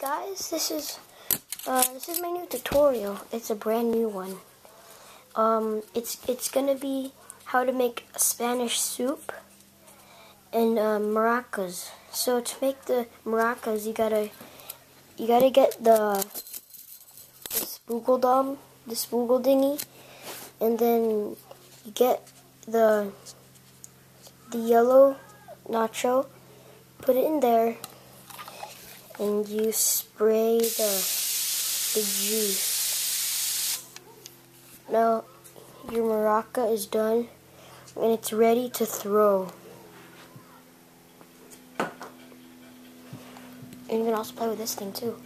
Guys, this is uh, this is my new tutorial. It's a brand new one. Um, it's it's gonna be how to make Spanish soup and uh, maracas. So to make the maracas, you gotta you gotta get the spoogel the spoogel dingy, and then you get the the yellow nacho, put it in there, and you spray the the juice. Now your maraca is done and it's ready to throw. And you can also play with this thing too.